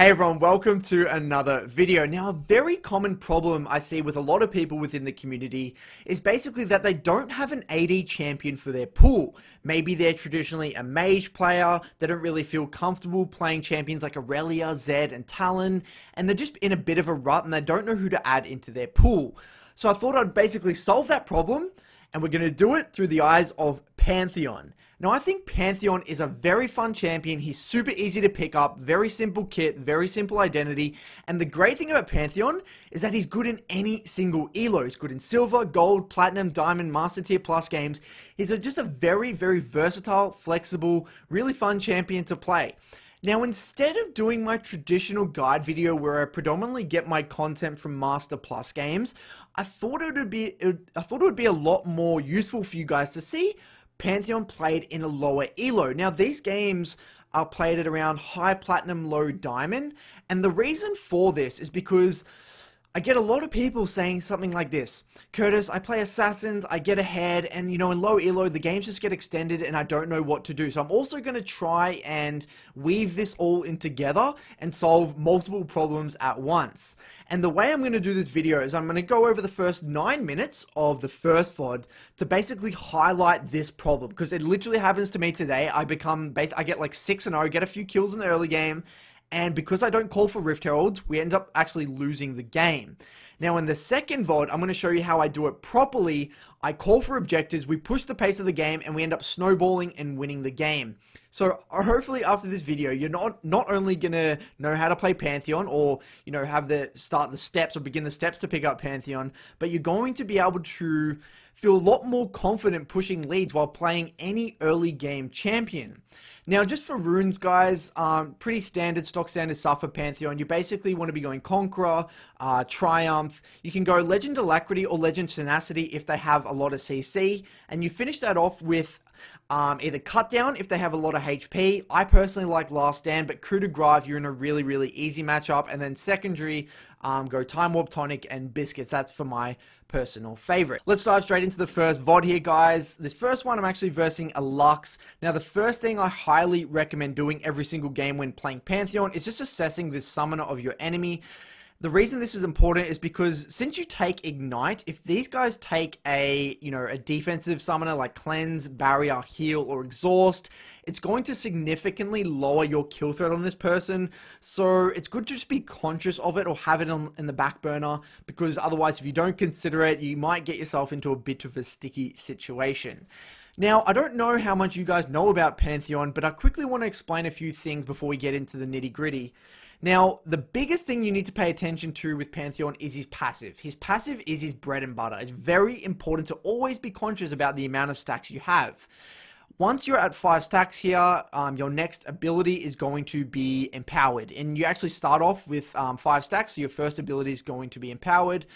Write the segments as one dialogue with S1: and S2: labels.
S1: Hey everyone, welcome to another video. Now, a very common problem I see with a lot of people within the community is basically that they don't have an AD champion for their pool. Maybe they're traditionally a mage player, they don't really feel comfortable playing champions like Aurelia, Zed, and Talon, and they're just in a bit of a rut and they don't know who to add into their pool. So I thought I'd basically solve that problem, and we're going to do it through the eyes of Pantheon. Now, I think Pantheon is a very fun champion. He's super easy to pick up, very simple kit, very simple identity. And the great thing about Pantheon is that he's good in any single elo. He's good in silver, gold, platinum, diamond, master tier plus games. He's just a very, very versatile, flexible, really fun champion to play. Now, instead of doing my traditional guide video where I predominantly get my content from Master Plus games, I thought it would be I thought it would be a lot more useful for you guys to see Pantheon played in a lower elo. Now, these games are played at around high platinum, low diamond, and the reason for this is because I get a lot of people saying something like this Curtis, I play Assassins, I get ahead, and you know, in low elo, the games just get extended and I don't know what to do. So I'm also going to try and weave this all in together and solve multiple problems at once. And the way I'm going to do this video is I'm going to go over the first nine minutes of the first VOD to basically highlight this problem because it literally happens to me today. I become, base, I get like 6 and 0, get a few kills in the early game and because I don't call for Rift Heralds, we end up actually losing the game. Now in the second VOD, I'm going to show you how I do it properly. I call for objectives, we push the pace of the game, and we end up snowballing and winning the game. So hopefully after this video, you're not not only going to know how to play Pantheon or, you know, have the start the steps or begin the steps to pick up Pantheon, but you're going to be able to feel a lot more confident pushing leads while playing any early game champion. Now, just for runes, guys, um, pretty standard, stock standard stuff for Pantheon. You basically want to be going Conqueror, uh, Triumph. You can go Legend Alacrity or Legend Tenacity if they have a lot of CC. And you finish that off with um, either cut down if they have a lot of HP. I personally like Last Stand, but Coup de Grace, you're in a really, really easy matchup. And then secondary, um, go Time Warp Tonic and Biscuits. That's for my personal favorite. Let's dive straight into the first VOD here, guys. This first one, I'm actually versing a Lux. Now, the first thing I highly recommend doing every single game when playing Pantheon is just assessing the summoner of your enemy. The reason this is important is because since you take Ignite, if these guys take a, you know, a defensive summoner like Cleanse, Barrier, Heal, or Exhaust, it's going to significantly lower your kill threat on this person. So it's good to just be conscious of it or have it on, in the back burner because otherwise if you don't consider it, you might get yourself into a bit of a sticky situation. Now, I don't know how much you guys know about Pantheon, but I quickly want to explain a few things before we get into the nitty gritty. Now, the biggest thing you need to pay attention to with Pantheon is his passive. His passive is his bread and butter. It's very important to always be conscious about the amount of stacks you have. Once you're at five stacks here, um, your next ability is going to be empowered. And you actually start off with um, five stacks, so your first ability is going to be empowered.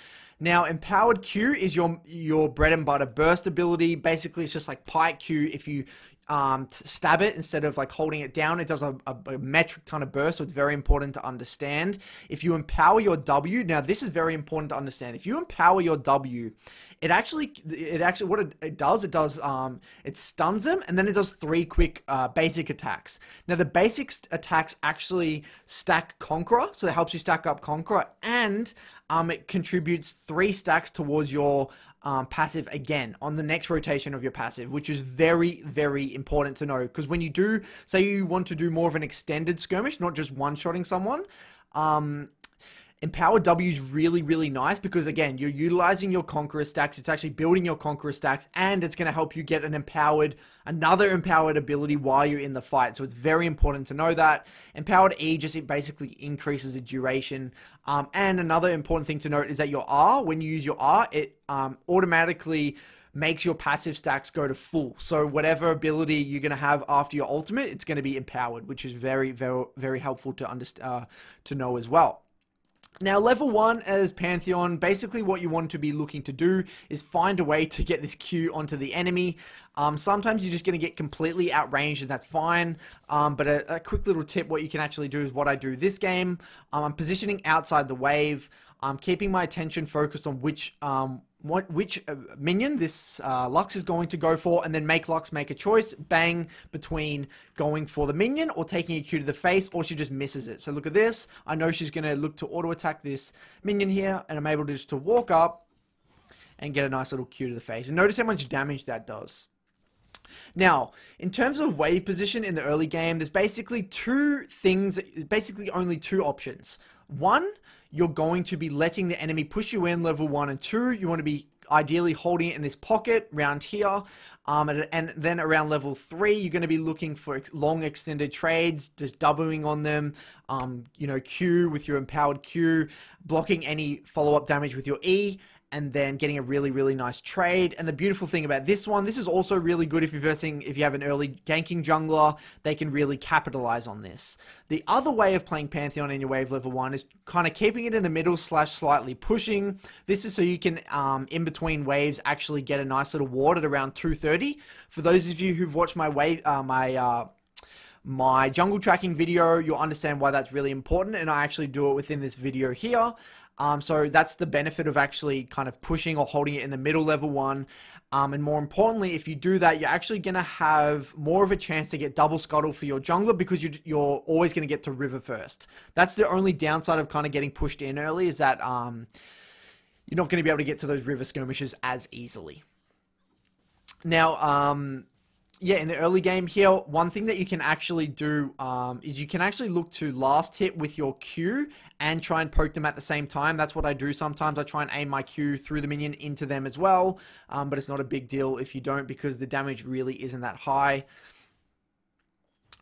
S1: Now, Empowered Q is your your bread and butter burst ability. Basically, it's just like Pyke Q. If you um, stab it instead of like holding it down, it does a, a, a, metric ton of burst, so it's very important to understand. If you empower your W, now this is very important to understand. If you empower your W, it actually, it actually, what it, it does, it does, um, it stuns them, and then it does three quick uh, basic attacks. Now the basic attacks actually stack Conqueror, so it helps you stack up Conqueror, and um, it contributes three stacks towards your um, passive again on the next rotation of your passive, which is very, very important to know. Because when you do, say you want to do more of an extended skirmish, not just one-shotting someone, um, Empower W is really, really nice because again, you're utilizing your Conqueror stacks. It's actually building your Conqueror stacks and it's going to help you get an empowered, another empowered ability while you're in the fight. So it's very important to know that. Empowered E just it basically increases the duration. Um, and another important thing to note is that your R, when you use your R, it um, automatically makes your passive stacks go to full. So whatever ability you're going to have after your ultimate, it's going to be empowered, which is very, very, very helpful to understand, uh, to know as well. Now, level 1 as Pantheon, basically what you want to be looking to do is find a way to get this Q onto the enemy. Um, sometimes you're just going to get completely outranged and that's fine, um, but a, a, quick little tip, what you can actually do is what I do this game. Um, I'm positioning outside the wave, I'm keeping my attention focused on which um, what which uh, minion this uh, Lux is going to go for, and then make Lux make a choice, bang, between going for the minion or taking a Q to the face, or she just misses it. So look at this. I know she's going to look to auto attack this minion here, and I'm able to just to walk up and get a nice little Q to the face. And notice how much damage that does. Now, in terms of wave position in the early game, there's basically two things, basically only two options. One, you're going to be letting the enemy push you in level 1 and 2. You want to be ideally holding it in this pocket around here. Um, and, and, then around level 3, you're going to be looking for long extended trades, just doubling on them. Um, you know, Q with your empowered Q, blocking any follow-up damage with your E and then getting a really, really nice trade. And the beautiful thing about this one, this is also really good if you're versing, if you have an early ganking jungler, they can really capitalize on this. The other way of playing Pantheon in your wave level 1 is kind of keeping it in the middle slash slightly pushing. This is so you can, um, in between waves, actually get a nice little ward at around 230. For those of you who've watched my wave, uh, my, uh, my jungle tracking video, you'll understand why that's really important, and I actually do it within this video here. Um, so that's the benefit of actually kind of pushing or holding it in the middle level one. Um, and more importantly, if you do that, you're actually going to have more of a chance to get double scuttle for your jungler because you, are always going to get to river first. That's the only downside of kind of getting pushed in early is that um, you're not going to be able to get to those river skirmishes as easily. Now, um, yeah, in the early game here, one thing that you can actually do um, is you can actually look to last hit with your Q and try and poke them at the same time. That's what I do sometimes. I try and aim my Q through the minion into them as well, um, but it's not a big deal if you don't because the damage really isn't that high.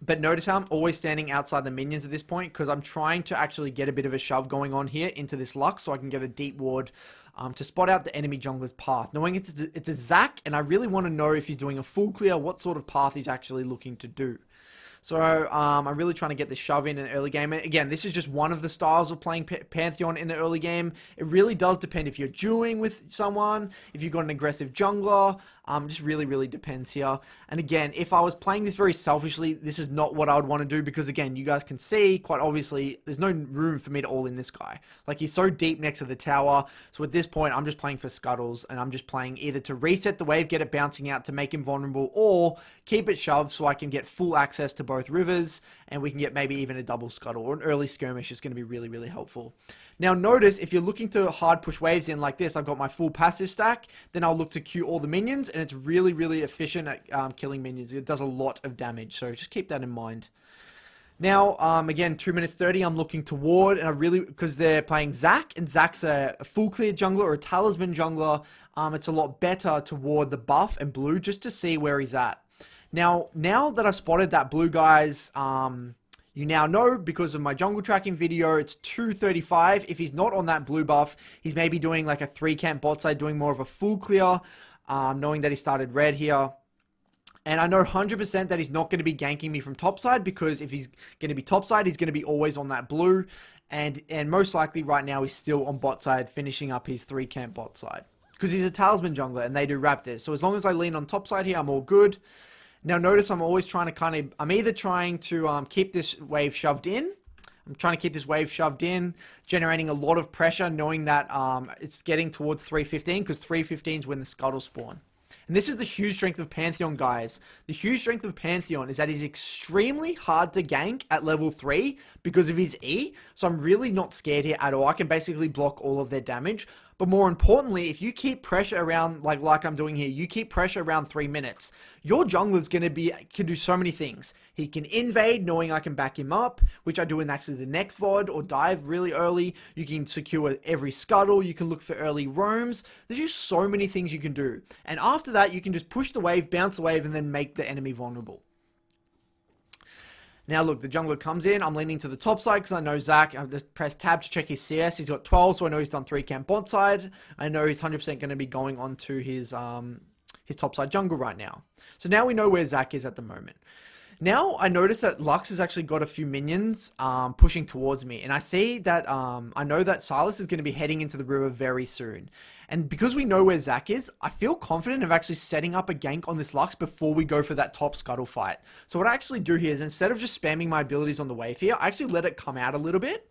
S1: But notice how I'm always standing outside the minions at this point because I'm trying to actually get a bit of a shove going on here into this Lux so I can get a deep ward um, to spot out the enemy jungler's path. Knowing it's a, it's a Zac, and I really want to know if he's doing a full clear, what sort of path he's actually looking to do. So um, I'm really trying to get this shove in an early game. again, this is just one of the styles of playing P Pantheon in the early game. It really does depend if you're dueling with someone, if you've got an aggressive jungler. Um, just really, really depends here. And again, if I was playing this very selfishly, this is not what I would want to do because again, you guys can see quite obviously there's no room for me to all in this guy. Like he's so deep next to the tower. So at this point, I'm just playing for scuttles and I'm just playing either to reset the wave, get it bouncing out to make him vulnerable, or keep it shoved so I can get full access to both rivers and we can get maybe even a double scuttle or an early skirmish is going to be really, really helpful. Now notice if you're looking to hard push waves in like this, I've got my full passive stack, then I'll look to queue all the minions, and it's really, really efficient at um, killing minions. It does a lot of damage, so just keep that in mind. Now, um, again, 2 minutes 30, I'm looking toward, and I really, because they're playing Zac, and Zac's a, a, full clear jungler or a talisman jungler, um, it's a lot better toward the buff and blue just to see where he's at. Now, now that I've spotted that blue guy's um, you now know because of my jungle tracking video, it's 235. If he's not on that blue buff, he's maybe doing like a three camp bot side, doing more of a full clear, um, knowing that he started red here. And I know 100% that he's not going to be ganking me from topside because if he's going to be topside, he's going to be always on that blue. And and most likely right now he's still on bot side, finishing up his three camp bot side. Because he's a talisman jungler and they do raptors. So as long as I lean on top side here, I'm all good. Now notice I'm always trying to kind of, I'm either trying to um, keep this wave shoved in, I'm trying to keep this wave shoved in, generating a lot of pressure, knowing that um, it's getting towards 315, because 315 is when the scuttle spawn. And this is the huge strength of Pantheon, guys. The huge strength of Pantheon is that he's extremely hard to gank at level 3 because of his E. So I'm really not scared here at all. I can basically block all of their damage. But more importantly, if you keep pressure around, like like I'm doing here, you keep pressure around three minutes, your jungler's going to be, can do so many things. He can invade, knowing I can back him up, which I do in actually the next VOD, or dive really early. You can secure every scuttle, you can look for early roams. There's just so many things you can do. And after that, you can just push the wave, bounce the wave, and then make the enemy vulnerable. Now look, the jungler comes in. I'm leaning to the top side because I know Zac. I've just pressed tab to check his CS. He's got 12, so I know he's done 3 camp bot side. I know he's 100% going to be going on to his, um, his top side jungle right now. So now we know where Zac is at the moment. Now I notice that Lux has actually got a few minions um, pushing towards me, and I see that um, I know that Sylas is going to be heading into the river very soon. And because we know where Zac is, I feel confident of actually setting up a gank on this Lux before we go for that top scuttle fight. So what I actually do here is instead of just spamming my abilities on the wave here, I actually let it come out a little bit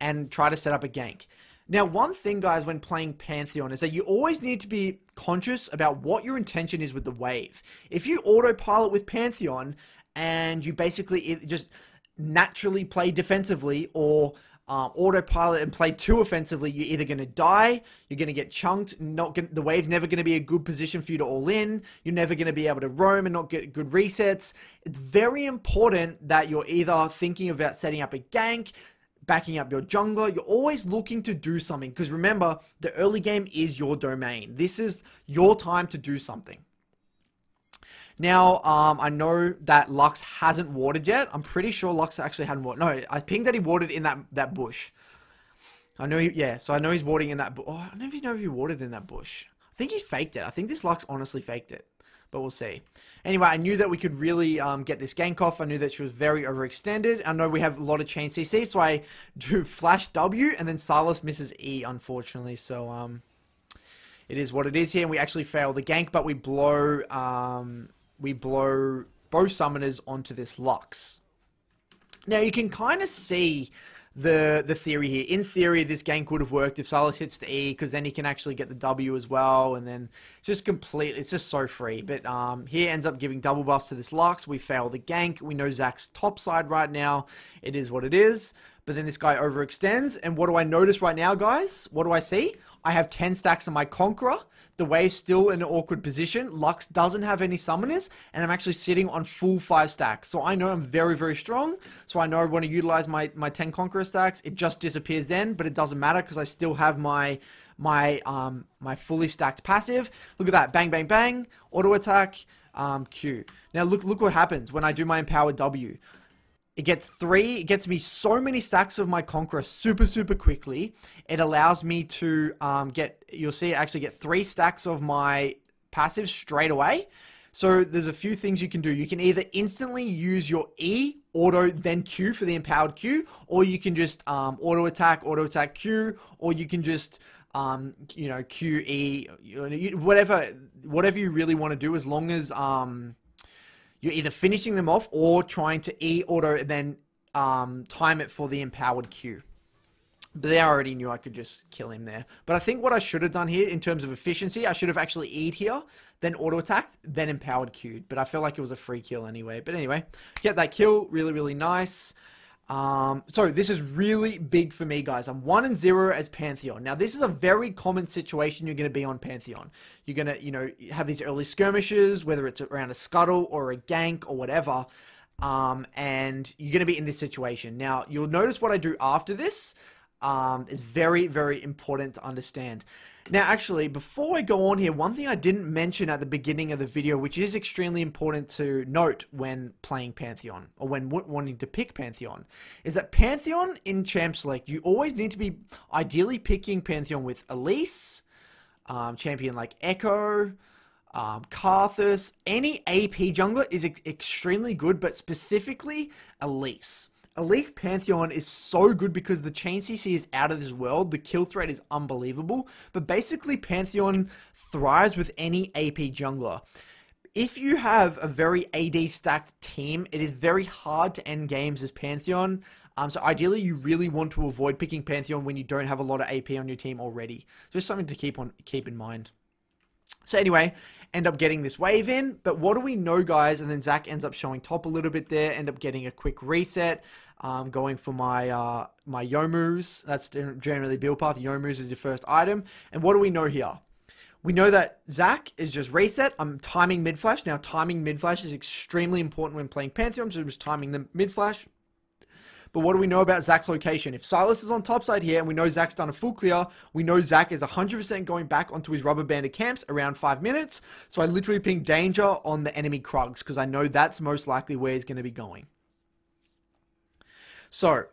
S1: and try to set up a gank. Now, one thing, guys, when playing Pantheon is that you always need to be conscious about what your intention is with the wave. If you autopilot with Pantheon and you basically just naturally play defensively or um, autopilot and play too offensively, you're either going to die, you're going to get chunked, not gonna, the wave's never going to be a good position for you to all in, you're never going to be able to roam and not get good resets. It's very important that you're either thinking about setting up a gank, backing up your jungler. You're always looking to do something because remember, the early game is your domain. This is your time to do something. Now, um, I know that Lux hasn't watered yet. I'm pretty sure Lux actually hadn't watered. No, I think that he watered in that, that bush. I know he, yeah, so I know he's watering in that, oh, I don't even know if he watered in that bush. I think he's faked it. I think this Lux honestly faked it but we'll see. Anyway, I knew that we could really um, get this gank off. I knew that she was very overextended. I know we have a lot of chain CC, so I do flash W, and then Sylas misses E, unfortunately. So, um, it is what it is here, and we actually fail the gank, but we blow, um, we blow both summoners onto this Lux. Now, you can kind of see the the theory here. In theory, this gank would have worked if Sylas hits the E, because then he can actually get the W as well, and then just completely, it's just so free. But um, here ends up giving double buffs to this Lux. We fail the gank. We know Zac's top side right now. It is what it is. But then this guy overextends, and what do I notice right now, guys? What do I see? I have 10 stacks of my Conqueror. The wave's still in an awkward position. Lux doesn't have any summoners, and I'm actually sitting on full 5 stacks. So I know I'm very, very strong. So I know I want to utilize my, my 10 Conqueror stacks. It just disappears then, but it doesn't matter because I still have my my um my fully stacked passive. Look at that. Bang, bang, bang. Auto attack. Um, Q. Now look look what happens when I do my empowered W. It gets three, it gets me so many stacks of my Conqueror super, super quickly. It allows me to um, get, you'll see, actually get three stacks of my passive straight away. So there's a few things you can do. You can either instantly use your E, auto, then Q for the empowered Q, or you can just um, auto attack, auto attack Q, or you can just um, you know Q E, whatever, whatever you really want to do, as long as um, you're either finishing them off or trying to E-auto and then um, time it for the empowered Q. But they already knew I could just kill him there. But I think what I should have done here in terms of efficiency, I should have actually E'd here, then auto attacked, then empowered Q'd. But I felt like it was a free kill anyway. But anyway, get that kill, really, really nice. Um, so this is really big for me, guys. I'm one and zero as Pantheon. Now, this is a very common situation you're going to be on Pantheon. You're going to, you know, have these early skirmishes, whether it's around a scuttle or a gank or whatever. Um, and you're going to be in this situation. Now, you'll notice what I do after this um, is very, very important to understand. Now, actually, before I go on here, one thing I didn't mention at the beginning of the video, which is extremely important to note when playing Pantheon, or when wanting to pick Pantheon, is that Pantheon in Champ Select, you always need to be ideally picking Pantheon with Elise, um, champion like Ekko, um, Karthus, any AP jungler is extremely good, but specifically Elise. Elise Pantheon is so good because the chain CC is out of this world. The kill threat is unbelievable. But basically, Pantheon thrives with any AP jungler. If you have a very AD stacked team, it is very hard to end games as Pantheon. Um, so ideally, you really want to avoid picking Pantheon when you don't have a lot of AP on your team already. So, just something to keep on keep in mind. So anyway, end up getting this wave in. But what do we know, guys? And then Zac ends up showing top a little bit there, end up getting a quick reset. Um, going for my uh, my Youmuu's. That's generally build path. Youmuu's is your first item. And what do we know here? We know that Zac is just reset. I'm timing mid flash. Now, timing mid flash is extremely important when playing Pantheon, so just timing the mid flash. But what do we know about Zac's location? If Sylas is on top side here and we know Zac's done a full clear, we know Zac is 100% going back onto his rubber banded camps around 5 minutes. So I literally ping danger on the enemy Krugs because I know that's most likely where he's going to be going. So,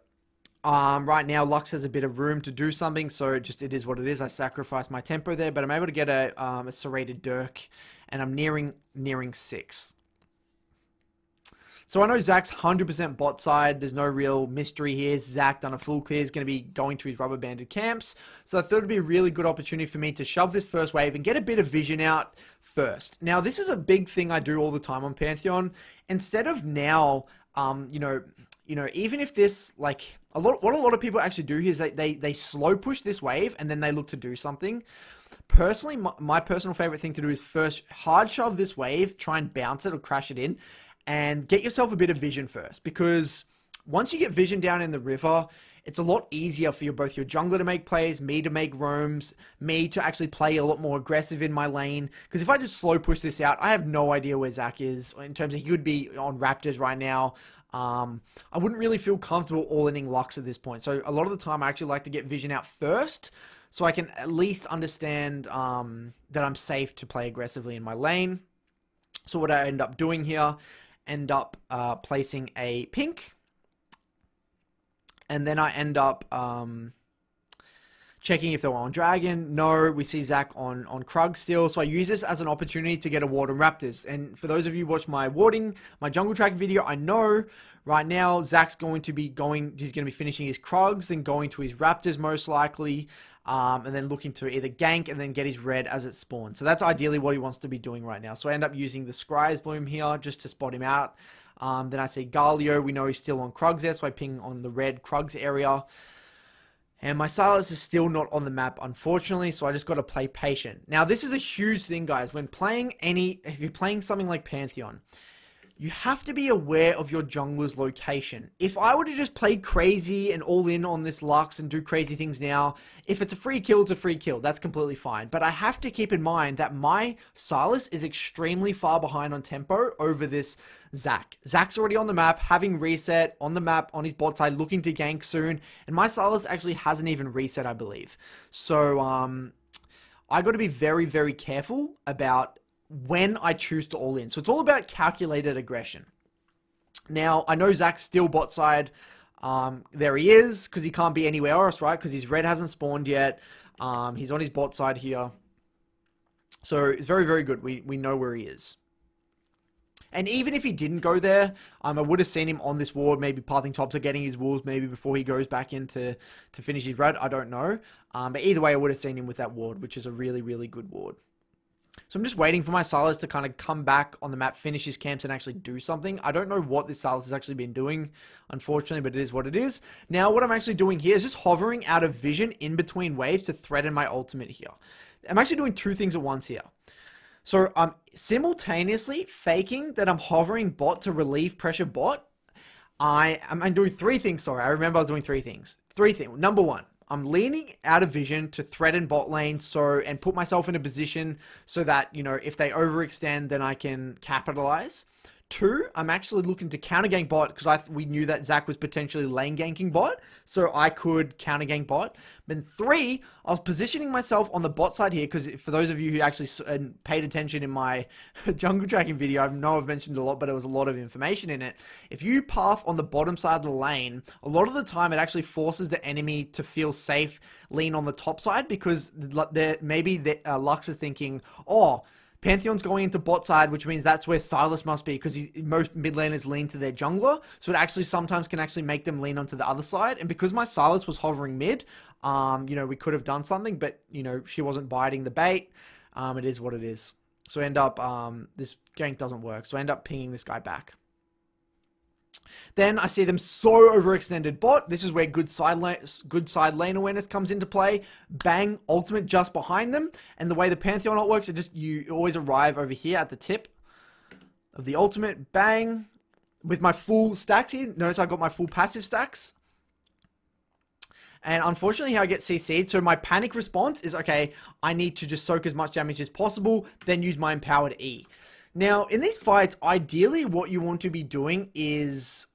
S1: um, right now, Lux has a bit of room to do something, so just it is what it is. I sacrifice my tempo there, but I'm able to get a, um, a serrated Dirk, and I'm nearing nearing six. So I know Zac's 100% bot side. There's no real mystery here. Zac done a full clear. is going to be going to his rubber banded camps. So I thought it'd be a really good opportunity for me to shove this first wave and get a bit of vision out first. Now, this is a big thing I do all the time on Pantheon. Instead of now, um, you know, you know, even if this, like, a lot, what a lot of people actually do is they, they, they slow push this wave and then they look to do something. Personally, my, my personal favorite thing to do is first hard shove this wave, try and bounce it or crash it in, and get yourself a bit of vision first. Because once you get vision down in the river, it's a lot easier for your, both your jungler to make plays, me to make roams, me to actually play a lot more aggressive in my lane. Because if I just slow push this out, I have no idea where Zac is in terms of he could be on Raptors right now. Um, I wouldn't really feel comfortable all-inning Lux at this point. So a lot of the time, I actually like to get vision out first, so I can at least understand um, that I'm safe to play aggressively in my lane. So what I end up doing here, end up uh, placing a pink, and then I end up um, checking if they're on Dragon. No, we see Zac on, on Krug still. So I use this as an opportunity to get a ward on Raptors. And for those of you who watch my warding, my jungle track video, I know right now Zac's going to be going, he's going to be finishing his Krugs, then going to his Raptors most likely. Um, and then looking to either gank and then get his red as it spawns. So that's ideally what he wants to be doing right now. So I end up using the Scryer's Bloom here just to spot him out. Um, then I see Galio. We know he's still on Krugs there, so I ping on the red Krugs area. And my Sylas is still not on the map, unfortunately, so I just got to play patient. Now, this is a huge thing, guys. When playing any, if you're playing something like Pantheon, you have to be aware of your jungler's location. If I were to just play crazy and all in on this Lux and do crazy things now, if it's a free kill, it's a free kill. That's completely fine. But I have to keep in mind that my Sylas is extremely far behind on tempo over this Zac. Zac's already on the map, having reset on the map on his bot side, looking to gank soon. And my Sylas actually hasn't even reset, I believe. So, um, I got to be very, very careful about when I choose to all in. So it's all about calculated aggression. Now, I know Zac's still bot side. Um, there he is, because he can't be anywhere else, right? Because his red hasn't spawned yet. Um, he's on his bot side here. So it's very, very good. We, we know where he is. And even if he didn't go there, um, I would have seen him on this ward, maybe pathing tops or getting his wolves maybe before he goes back in to, to finish his red. I don't know. Um, but either way, I would have seen him with that ward, which is a really, really good ward. So I'm just waiting for my Sylas to kind of come back on the map, finish his camps, and actually do something. I don't know what this Sylas has actually been doing, unfortunately, but it is what it is. Now, what I'm actually doing here is just hovering out of vision in between waves to threaten my ultimate here. I'm actually doing two things at once here. So I'm simultaneously faking that I'm hovering bot to relieve pressure bot. I am doing three things, sorry. I remember I was doing three things. Three things. Number one, I'm leaning out of vision to threaten bot lane so and put myself in a position so that, you know, if they overextend, then I can capitalize. Two, I'm actually looking to counter gank bot because I we knew that Zac was potentially lane ganking bot, so I could counter gank bot. Then three, I was positioning myself on the bot side here because for those of you who actually paid attention in my jungle tracking video, I know I've mentioned a lot, but there was a lot of information in it. If you path on the bottom side of the lane, a lot of the time it actually forces the enemy to feel safe, lean on the top side because maybe the, uh, Lux is thinking, oh Pantheon's going into bot side, which means that's where Sylas must be because most mid laners lean to their jungler. So it actually sometimes can actually make them lean onto the other side. And because my Sylas was hovering mid, um, you know, we could have done something, but, you know, she wasn't biting the bait. Um, it is what it is. So end up, um, this gank doesn't work. So end up pinging this guy back. Then I see them so overextended bot. This is where good side lane, good side lane awareness comes into play. Bang, ultimate just behind them. And the way the Pantheon ult works, it just you always arrive over here at the tip of the ultimate. Bang. With my full stacks here. Notice I've got my full passive stacks. And unfortunately, I get CC'd. So my panic response is, okay, I need to just soak as much damage as possible, then use my empowered E. Now, in these fights, ideally what you want to be doing is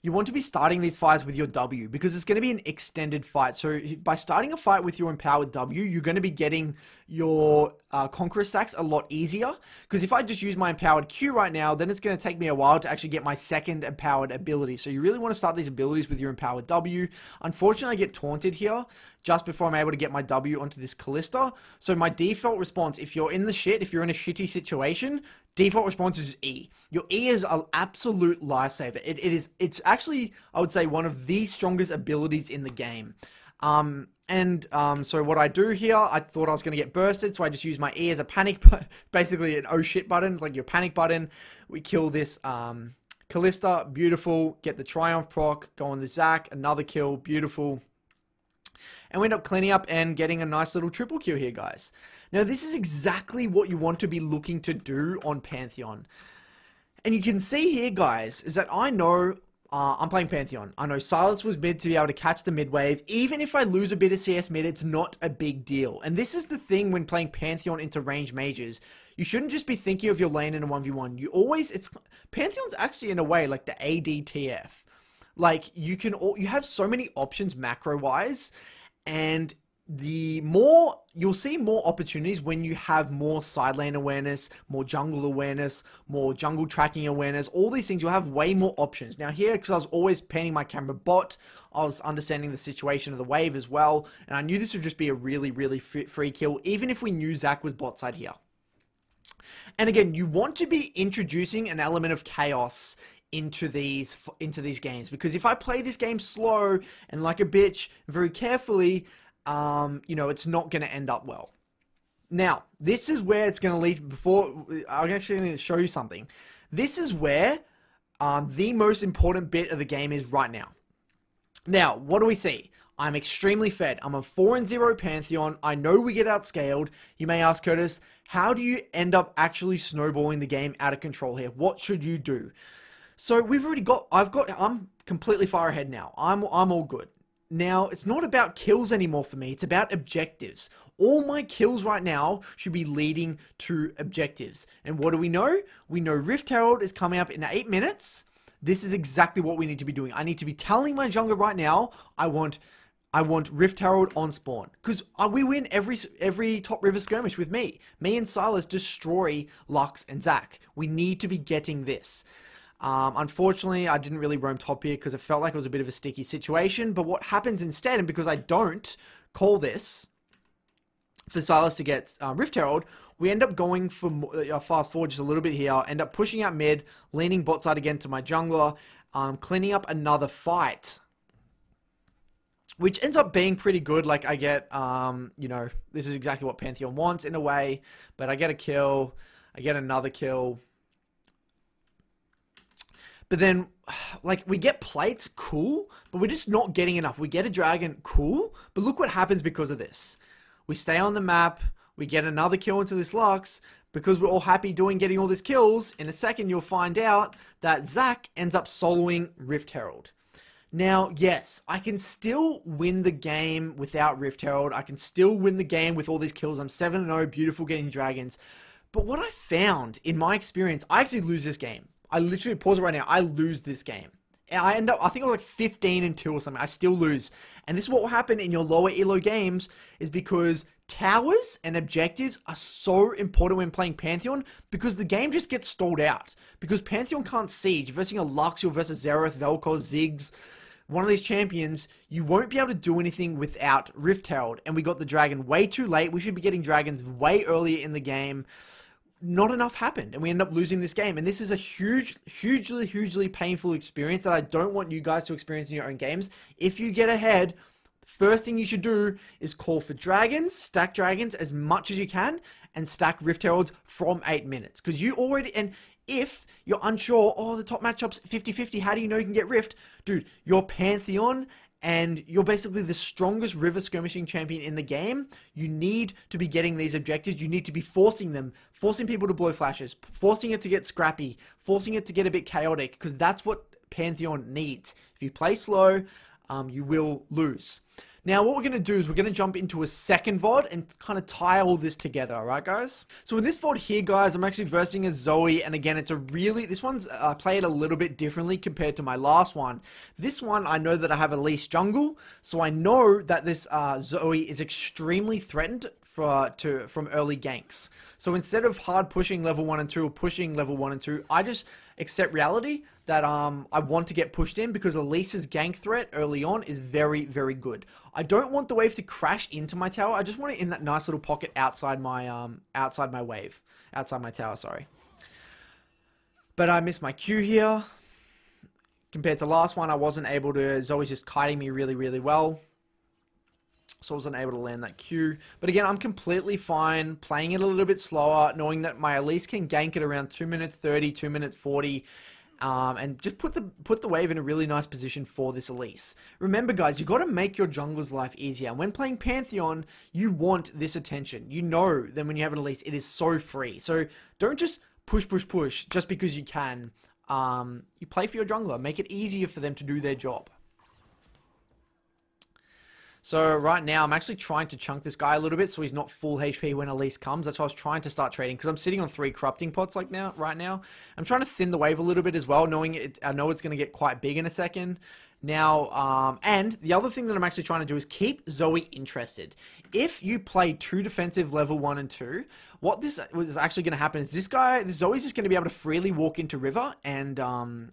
S1: you want to be starting these fights with your W because it's going to be an extended fight. So by starting a fight with your empowered W, you're going to be getting your uh, Conqueror stacks a lot easier. Because if I just use my empowered Q right now, then it's going to take me a while to actually get my second empowered ability. So you really want to start these abilities with your empowered W. Unfortunately, I get taunted here just before I'm able to get my W onto this Kalista. So my default response, if you're in the shit, if you're in a shitty situation, default response is E. Your E is an absolute lifesaver. It, it is, it's actually, I would say, one of the strongest abilities in the game. Um, and um, so what I do here, I thought I was going to get bursted, so I just use my E as a panic, basically an oh shit button, like your panic button. We kill this um, Kalista, beautiful. Get the Triumph proc. Go on the Zac. Another kill. Beautiful. And we end up cleaning up and getting a nice little triple kill here, guys. Now, this is exactly what you want to be looking to do on Pantheon. And you can see here, guys, is that I know uh, I'm playing Pantheon. I know Sylas was mid to be able to catch the mid wave. Even if I lose a bit of CS mid, it's not a big deal. And this is the thing when playing Pantheon into range mages. You shouldn't just be thinking of your lane in a 1v1. You always, it's, Pantheon's actually in a way like the ADTF. Like, you can, all, you have so many options macro-wise, and the more you'll see more opportunities when you have more side lane awareness, more jungle awareness, more jungle tracking awareness, all these things, you'll have way more options. Now here, because I was always panning my camera bot, I was understanding the situation of the wave as well, and I knew this would just be a really, really free kill, even if we knew Zac was bot side here. And again, you want to be introducing an element of chaos into these into these games because if I play this game slow and like a bitch very carefully, um, you know, it's not going to end up well. Now, this is where it's going to lead. Before I'm actually going to show you something. This is where um, the most important bit of the game is right now. Now, what do we see? I'm extremely fed. I'm a 4 and 0 Pantheon. I know we get outscaled. You may ask Curtis, how do you end up actually snowballing the game out of control here? What should you do? So we've already got, I've got, I'm completely far ahead now. I'm, I'm all good. Now, it's not about kills anymore for me, it's about objectives. All my kills right now should be leading to objectives. And what do we know? We know Rift Herald is coming up in 8 minutes. This is exactly what we need to be doing. I need to be telling my jungler right now, I want I want Rift Herald on spawn. Because we win every every top river skirmish with me. Me and Sylas destroy Lux and Zac. We need to be getting this. Um, unfortunately, I didn't really roam top here because it felt like it was a bit of a sticky situation. But what happens instead, and because I don't call this for Sylas to get uh, Rift Herald, we end up going for uh, fast forward just a little bit here. I End up pushing out mid, leaning bot side again to my jungler, um, cleaning up another fight. Which ends up being pretty good. Like, I get, um, you know, this is exactly what Pantheon wants in a way. But I get a kill. I get another kill. But then, like, we get plates, cool, but we're just not getting enough. We get a dragon, cool, but look what happens because of this. We stay on the map, we get another kill into this Lux, because we're all happy doing getting all these kills, in a second you'll find out that Zac ends up soloing Rift Herald. Now, yes, I can still win the game without Rift Herald. I can still win the game with all these kills. I'm 7-0, beautiful getting dragons. But what I found in my experience, I actually lose this game. I literally pause it right now. I lose this game. And I end up, I think I was like 15 and 2 or something. I still lose. And this is what will happen in your lower elo games is because towers and objectives are so important when playing Pantheon because the game just gets stalled out. Because Pantheon can't siege. Versus a Luxio versus Xerath, Vel'Koz, Ziggs, one of these champions, you won't be able to do anything without Rift Herald. And we got the dragon way too late. We should be getting dragons way earlier in the game not enough happened and we end up losing this game. And this is a huge hugely hugely painful experience that i don't want you guys to experience in your own games. If you get ahead first thing you should do is call for dragons stack dragons as much as you can and stack rift heralds from 8 minutes. Because you already and if you're unsure oh the top matchups 50-50 how do you know you can get rift? Dude your pantheon and you're basically the strongest river skirmishing champion in the game, you need to be getting these objectives. You need to be forcing them, forcing people to blow flashes, forcing it to get scrappy, forcing it to get a bit chaotic, because that's what Pantheon needs. If you play slow, um, you will lose. Now, what we're going to do is we're going to jump into a second VOD and kind of tie all this together, alright guys? So in this VOD here, guys, I'm actually versing a Zoe, and again, it's a really, this one's uh, played a little bit differently compared to my last one. This one, I know that I have Elise jungle, so I know that this uh, Zoe is extremely threatened for, to, from early ganks. So instead of hard pushing level 1 and 2 or pushing level 1 and 2, I just accept reality that um, I want to get pushed in because Elise's gank threat early on is very, very good. I don't want the wave to crash into my tower. I just want it in that nice little pocket outside my um, outside my wave, outside my tower. Sorry. But I missed my Q here. Compared to last one, I wasn't able to. Zoe's just kiting me really, really well. So I wasn't able to land that Q. But again, I'm completely fine playing it a little bit slower, knowing that my Elise can gank it around 2 minutes 30, 2 minutes 40, um, and just put the put the wave in a really nice position for this Elise. Remember, guys, you got to make your jungler's life easier. And when playing Pantheon, you want this attention. You know that when you have an Elise, it is so free. So don't just push, push, push just because you can. Um, you play for your jungler. Make it easier for them to do their job. So right now, I'm actually trying to chunk this guy a little bit so he's not full HP when Elise comes. That's why I was trying to start trading because I'm sitting on three corrupting pots like now, right now. I'm trying to thin the wave a little bit as well, knowing it. I know it's going to get quite big in a second. Now, um, and the other thing that I'm actually trying to do is keep Zoe interested. If you play two defensive level one and two, what this is actually going to happen is this guy, Zoe's just going to be able to freely walk into river and um,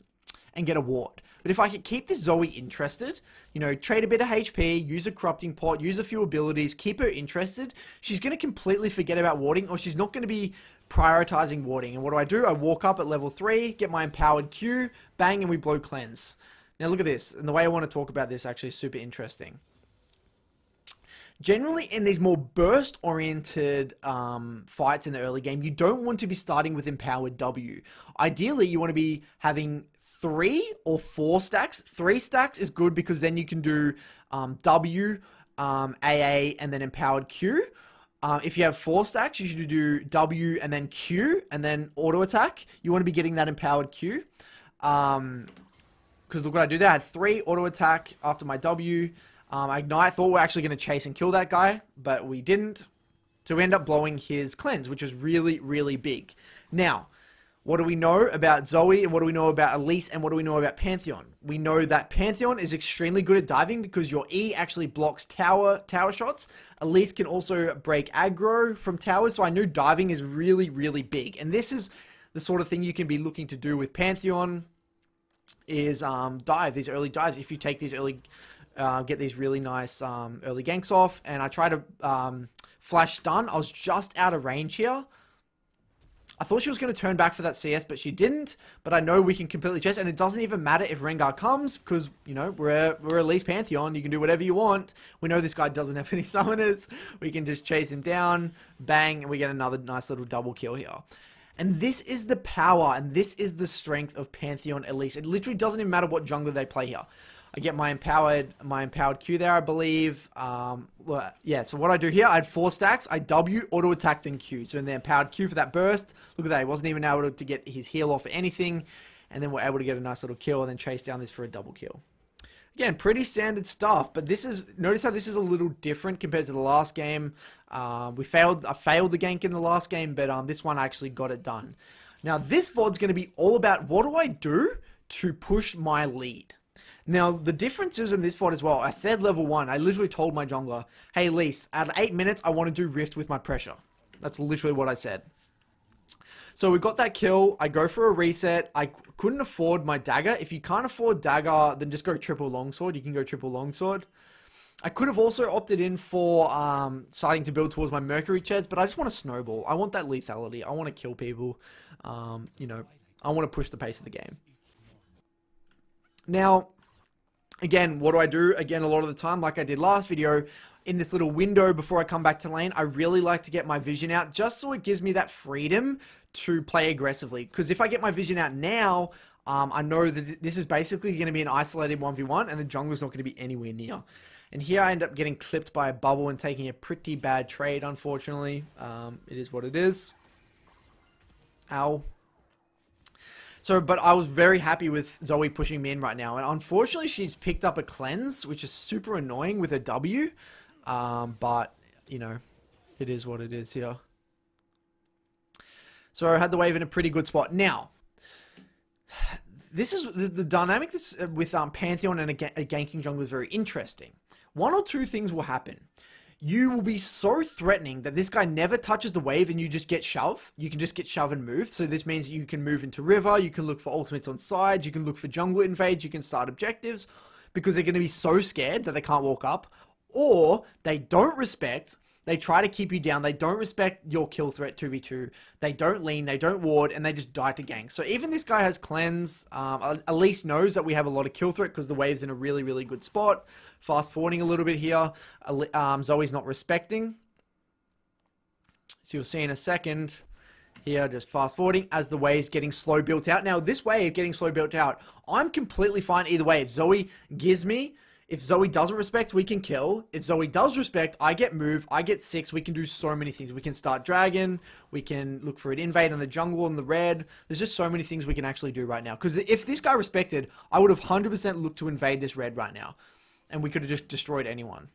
S1: and get a ward. But if I could keep this Zoe interested, you know, trade a bit of HP, use a corrupting pot, use a few abilities, keep her interested, she's going to completely forget about warding or she's not going to be prioritizing warding. And what do I do? I walk up at level 3, get my empowered Q, bang, and we blow cleanse. Now look at this. And the way I want to talk about this actually is super interesting generally in these more burst oriented um, fights in the early game, you don't want to be starting with empowered W. Ideally, you want to be having three or four stacks. Three stacks is good because then you can do um, W, um, AA, and then empowered Q. Uh, if you have four stacks, you should do W and then Q and then auto attack. You want to be getting that empowered Q. Um, because look what I do there. I had three auto attack after my W. Um, Ignite thought we we're actually going to chase and kill that guy, but we didn't. So we end up blowing his cleanse, which was really, really big. Now, what do we know about Zoe and what do we know about Elise and what do we know about Pantheon? We know that Pantheon is extremely good at diving because your E actually blocks tower tower shots. Elise can also break aggro from towers, so I knew diving is really, really big. And this is the sort of thing you can be looking to do with Pantheon is um, dive, these early dives. If you take these early, uh, get these really nice um, early ganks off. And I try to um, flash stun. I was just out of range here. I thought she was going to turn back for that CS, but she didn't. But I know we can completely chase, and it doesn't even matter if Rengar comes, because, you know, we're, we're Elise Pantheon. You can do whatever you want. We know this guy doesn't have any summoners. We can just chase him down, bang, and we get another nice little double kill here. And this is the power, and this is the strength of Pantheon Elise. It literally doesn't even matter what jungler they play here. I get my empowered my empowered Q there, I believe. Um, yeah, so what I do here, I had four stacks. I W, auto attack, then Q. So in the empowered Q for that burst, look at that. He wasn't even able to get his heal off or anything. And then we're able to get a nice little kill and then chase down this for a double kill. Again, pretty standard stuff, but this is, notice how this is a little different compared to the last game. Um, we failed, I failed the gank in the last game, but um, this one I actually got it done. Now this VOD's going to be all about what do I do to push my lead. Now, the differences in this fight as well, I said level 1, I literally told my jungler, hey Lise, at 8 minutes, I want to do Rift with my pressure. That's literally what I said. So we got that kill, I go for a reset, I couldn't afford my dagger. If you can't afford dagger, then just go triple longsword, you can go triple longsword. I could have also opted in for um, starting to build towards my Mercury chest, but I just want to snowball. I want that lethality. I want to kill people. Um, you know, I want to push the pace of the game. Now, Again, what do I do? Again, a lot of the time, like I did last video, in this little window before I come back to lane, I really like to get my vision out just so it gives me that freedom to play aggressively. Because if I get my vision out now, um, I know that this is basically going to be an isolated 1v1 and the jungler's not going to be anywhere near. And here I end up getting clipped by a bubble and taking a pretty bad trade, unfortunately. Um, it is what it is. Ow. So, but I was very happy with Zoe pushing me in right now. And unfortunately, she's picked up a cleanse, which is super annoying with a W. Um, but, you know, it is what it is here. So I had the wave in a pretty good spot. Now, this is the, the dynamic this, uh, with um, Pantheon and a, a ganking jungle is very interesting. One or two things will happen you will be so threatening that this guy never touches the wave and you just get shove. You can just get shove and move. So this means you can move into river, you can look for ultimates on sides, you can look for jungle invades, you can start objectives because they're going to be so scared that they can't walk up. Or they don't respect they try to keep you down. They don't respect your kill threat 2v2. They don't lean, they don't ward, and they just die to gank. So even this guy has cleanse. Um, Elise knows that we have a lot of kill threat because the wave's in a really, really good spot. Fast forwarding a little bit here. Um, Zoe's not respecting. So you'll see in a second. here, just fast forwarding as the wave's getting slow built out. Now, this wave getting slow built out, I'm completely fine either way. If Zoe gives me, if Zoe doesn't respect, we can kill. If Zoe does respect, I get move, I get six. We can do so many things. We can start dragon. We can look for an invade on the jungle and the red. There's just so many things we can actually do right now. Because if this guy respected, I would have 100% looked to invade this red right now. And we could have just destroyed anyone.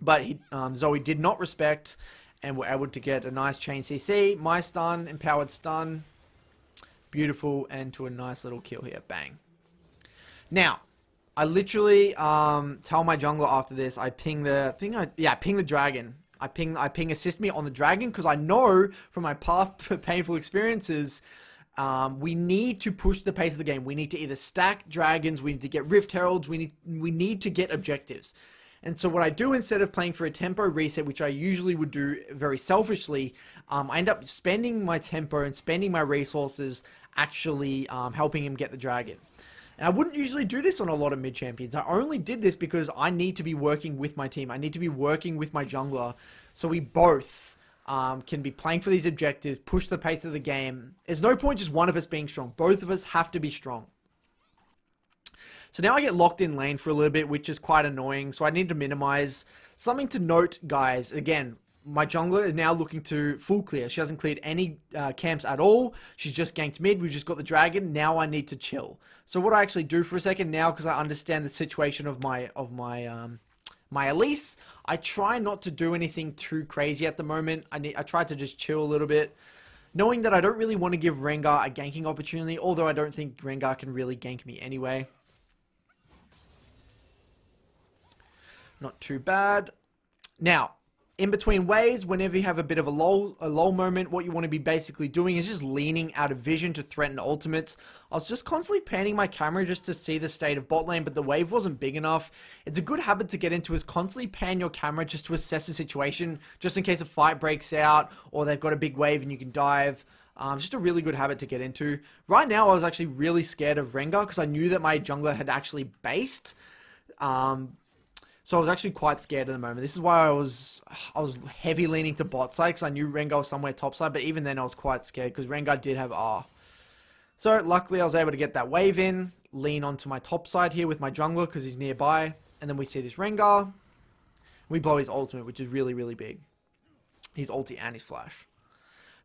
S1: But he, um, Zoe did not respect and we're able to get a nice chain CC, my stun, empowered stun, beautiful, and to a nice little kill here, bang. Now, I literally um, tell my jungler after this, I ping the, ping, I, yeah, ping the dragon. I ping, I ping assist me on the dragon because I know from my past painful experiences, um, we need to push the pace of the game. We need to either stack dragons, we need to get rift heralds, we need, we need to get objectives. And so what I do instead of playing for a tempo reset, which I usually would do very selfishly, um, I end up spending my tempo and spending my resources actually um, helping him get the dragon. And I wouldn't usually do this on a lot of mid champions. I only did this because I need to be working with my team. I need to be working with my jungler. So we both um, can be playing for these objectives, push the pace of the game. There's no point just one of us being strong. Both of us have to be strong. So now I get locked in lane for a little bit, which is quite annoying. So I need to minimize. Something to note, guys, again, my jungler is now looking to full clear. She hasn't cleared any uh, camps at all. She's just ganked mid. We've just got the dragon. Now I need to chill. So what I actually do for a second now, because I understand the situation of my of my um, my Elise, I try not to do anything too crazy at the moment. I need I try to just chill a little bit. Knowing that I don't really want to give Rengar a ganking opportunity, although I don't think Rengar can really gank me anyway. Not too bad. Now, in between waves, whenever you have a bit of a lull, a lull moment, what you want to be basically doing is just leaning out of vision to threaten ultimates. I was just constantly panning my camera just to see the state of bot lane, but the wave wasn't big enough. It's a good habit to get into is constantly pan your camera just to assess the situation, just in case a fight breaks out or they've got a big wave and you can dive. Um, just a really good habit to get into. Right now, I was actually really scared of Rengar because I knew that my jungler had actually based. Um, so I was actually quite scared at the moment. This is why I was I was heavy leaning to bot side because I knew Rengar was somewhere top side. But even then, I was quite scared because Rengar did have R. So luckily, I was able to get that wave in, lean onto my top side here with my jungler because he's nearby, and then we see this Rengar. We blow his ultimate, which is really really big. His ulti and his flash.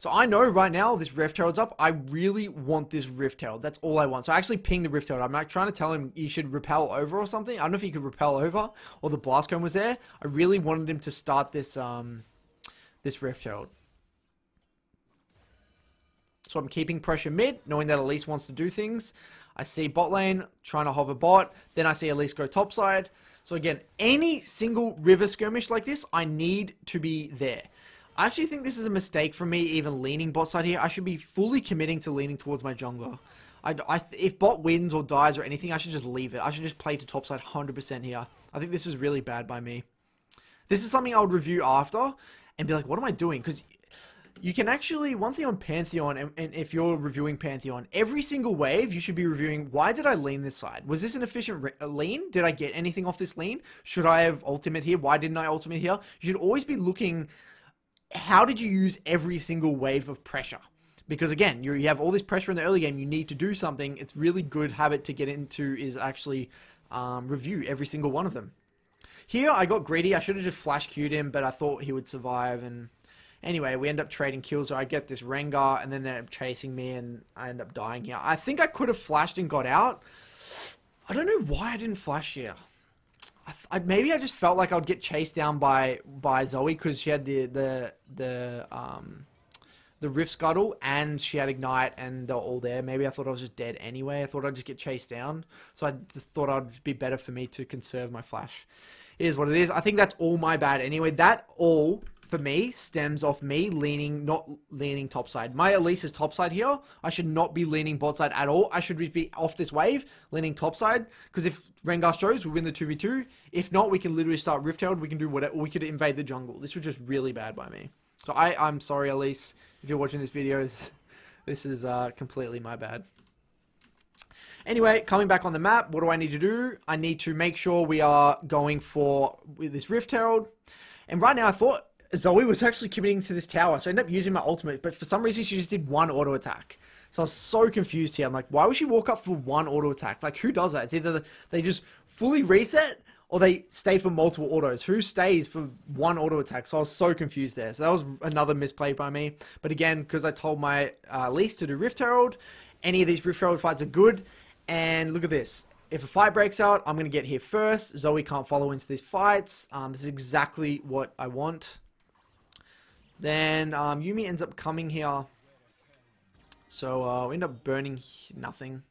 S1: So I know right now this Rift Herald's up. I really want this Rift Herald. That's all I want. So I actually ping the Rift Herald. I'm like trying to tell him he should rappel over or something. I don't know if he could rappel over or the Blast Cone was there. I really wanted him to start this um this Rift Herald. So I'm keeping pressure mid, knowing that Elise wants to do things. I see bot lane trying to hover bot. Then I see Elise go topside. So again, any single river skirmish like this, I need to be there. I actually think this is a mistake for me even leaning bot side here. I should be fully committing to leaning towards my jungler. I, I, if bot wins or dies or anything, I should just leave it. I should just play to top side 100% here. I think this is really bad by me. This is something I would review after and be like, what am I doing? Because you can actually, one thing on Pantheon, and, and, if you're reviewing Pantheon, every single wave you should be reviewing, why did I lean this side? Was this an efficient uh, lean? Did I get anything off this lean? Should I have ultimate here? Why didn't I ultimate here? You should always be looking how did you use every single wave of pressure? Because again, you have all this pressure in the early game, you need to do something. It's really good habit to get into is actually um, review every single one of them. Here, I got greedy. I should have just flash queued him, but I thought he would survive. And anyway, we end up trading kills. So I get this Rengar, and then they're chasing me, and I end up dying here. I think I could have flashed and got out. I don't know why I didn't flash here. I, maybe I just felt like I'd get chased down by by Zoe because she had the the the um the rift scuttle and she had ignite and they're all there. Maybe I thought I was just dead anyway. I thought I'd just get chased down, so I just thought I'd be better for me to conserve my flash. It is what it is. I think that's all my bad anyway. That all for me stems off me leaning, not leaning topside. My Elise is topside here. I should not be leaning bot side at all. I should be off this wave, leaning topside. Because if Rengar shows, we win the 2v2. If not, we can literally start Rift Herald. We can do whatever. We could invade the jungle. This was just really bad by me. So I, I'm sorry, Elise, if you're watching this video. This, is uh, completely my bad. Anyway, coming back on the map, what do I need to do? I need to make sure we are going for this Rift Herald. And right now, I thought Zoe was actually committing to this tower, so I ended up using my ultimate, but for some reason she just did one auto attack. So I was so confused here. I'm like, why would she walk up for one auto attack? Like, who does that? It's either they just fully reset or they stay for multiple autos. Who stays for one auto attack? So I was so confused there. So that was another misplay by me. But again, because I told my uh, Lise to do Rift Herald, any of these Rift Herald fights are good. And look at this. If a fight breaks out, I'm going to get here first. Zoe can't follow into these fights. Um, this is exactly what I want. Then um, Yuumi ends up coming here. So uh, we end up burning nothing.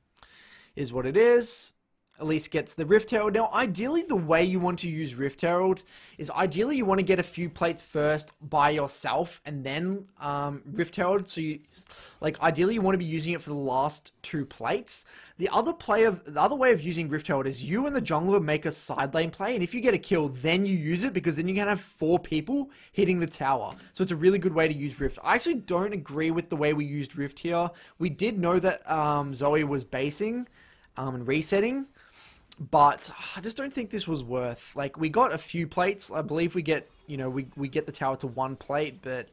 S1: Is what it is. Elise gets the Rift Herald. Now, ideally, the way you want to use Rift Herald is ideally you want to get a few plates first by yourself and then um, Rift Herald. So, you like ideally you want to be using it for the last two plates. The other play of the other way of using Rift Herald is you and the jungler make a side lane play, and if you get a kill, then you use it because then you can have four people hitting the tower. So it's a really good way to use Rift. I actually don't agree with the way we used Rift here. We did know that um, Zoe was basing um, and resetting but I just don't think this was worth. Like we got a few plates. I believe we get you know we we get the tower to one plate, but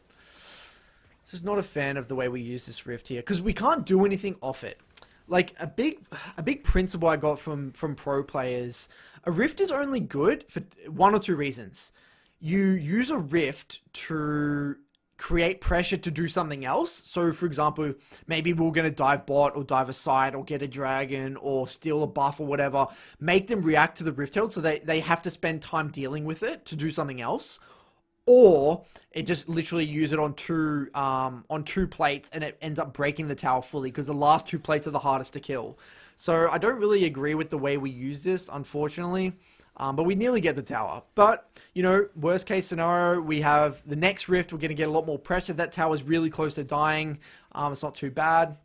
S1: just not a fan of the way we use this rift here because we can't do anything off it. Like a big a big principle I got from from pro players, a rift is only good for one or two reasons. You use a rift to create pressure to do something else. So, for example, maybe we're going to dive bot or dive aside or get a dragon or steal a buff or whatever. Make them react to the Rift Herald so they, they have to spend time dealing with it to do something else. Or it just literally use it on two um, on two plates and it ends up breaking the tower fully because the last two plates are the hardest to kill. So I don't really agree with the way we use this, unfortunately. Um, but we nearly get the tower. But, you know, worst case scenario, we have the next rift. We're going to get a lot more pressure. That tower is really close to dying. Um, it's not too bad.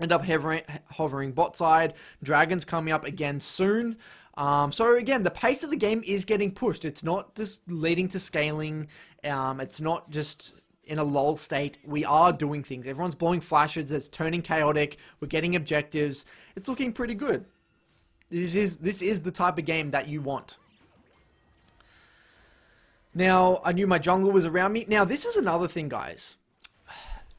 S1: End up hovering, hovering bot side. Dragons coming up again soon. Um, so again, the pace of the game is getting pushed. It's not just leading to scaling. Um, it's not just in a lull state. We are doing things. Everyone's blowing flashes. It's turning chaotic. We're getting objectives. It's looking pretty good. This is this is the type of game that you want. Now, I knew my jungle was around me. Now, this is another thing, guys.